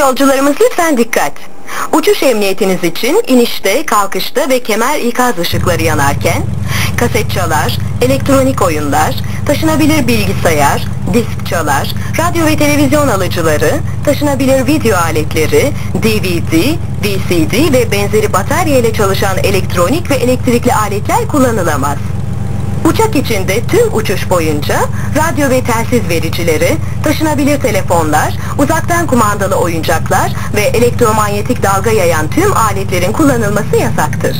yolcularımız lütfen dikkat. Uçuş emniyetiniz için inişte, kalkışta ve kemer ikaz ışıkları yanarken, kaset çalar, elektronik oyunlar, taşınabilir bilgisayar, disk çalar, radyo ve televizyon alıcıları, taşınabilir video aletleri, DVD, VCD ve benzeri batarya ile çalışan elektronik ve elektrikli aletler kullanılamaz. Uçak içinde tüm uçuş boyunca radyo ve telsiz vericileri, taşınabilir telefonlar, uzaktan kumandalı oyuncaklar ve elektromanyetik dalga yayan tüm aletlerin kullanılması yasaktır.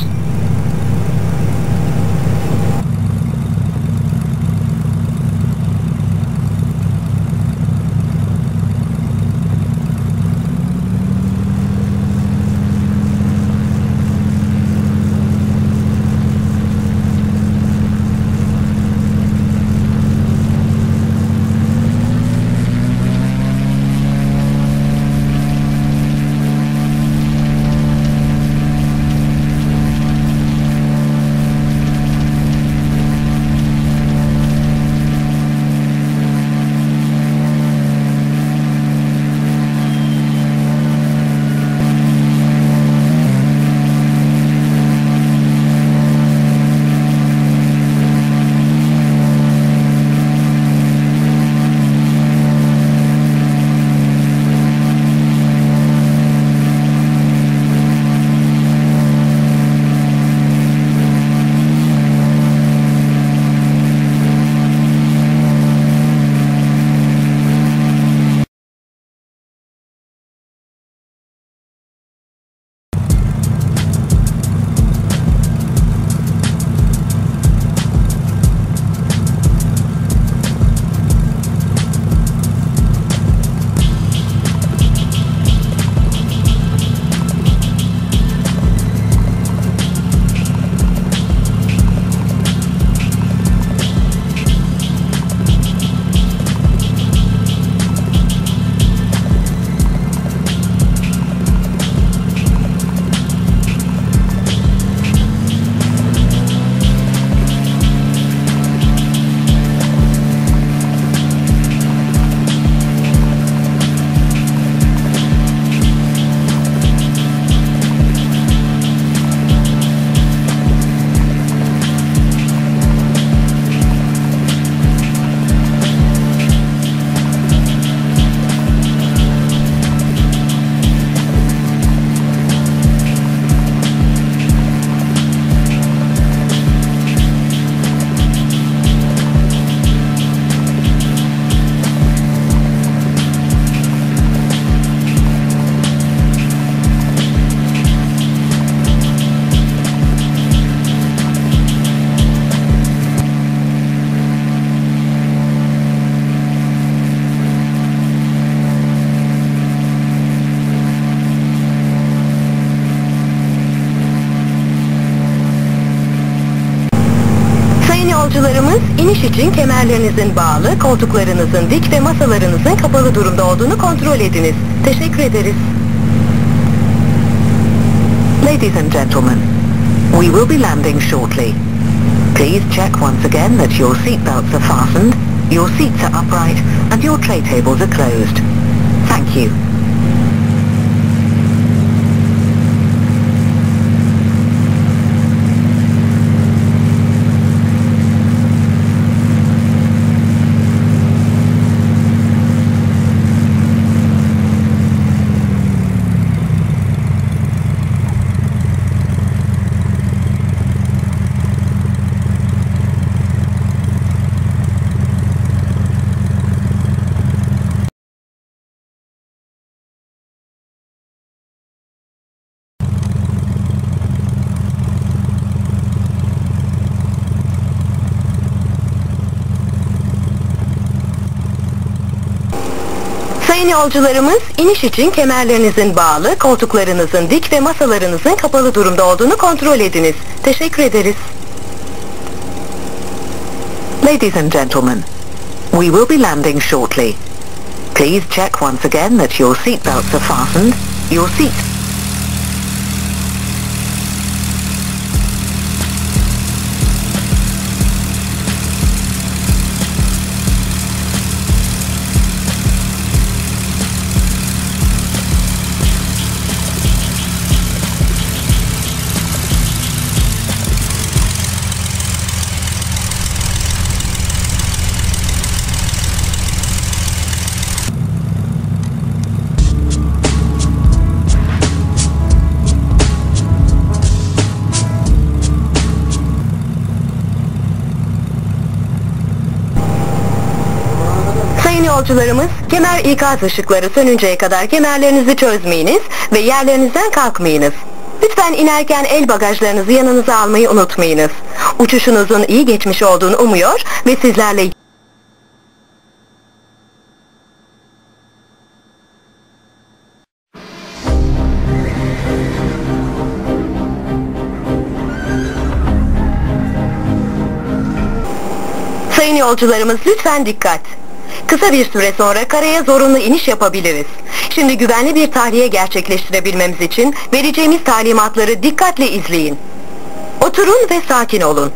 Yolcularımız, iniş için kemerlerinizin bağlı, koltuklarınızın dik ve masalarınızın kapalı durumda olduğunu kontrol ediniz. Teşekkür ederiz. Ladies and gentlemen, we will be landing shortly. Please check once again that your seatbelts are fastened, your seats are upright, and your tray tables are closed. Thank you. Sayın yolcularımız, iniş için kemerlerinizin bağlı, koltuklarınızın dik ve masalarınızın kapalı durumda olduğunu kontrol ediniz. Teşekkür ederiz. Ladies and gentlemen, we will be landing shortly. Please check once again that your seatbelts are fastened, your seats yolcularımız, kemer ikaz ışıkları sönünceye kadar kemerlerinizi çözmeyiniz ve yerlerinizden kalkmayınız. Lütfen inerken el bagajlarınızı yanınıza almayı unutmayınız. Uçuşunuzun iyi geçmiş olduğunu umuyor ve sizlerle Sayın yolcularımız lütfen dikkat. Kısa bir süre sonra karaya zorunlu iniş yapabiliriz. Şimdi güvenli bir tahliye gerçekleştirebilmemiz için vereceğimiz talimatları dikkatle izleyin. Oturun ve sakin olun.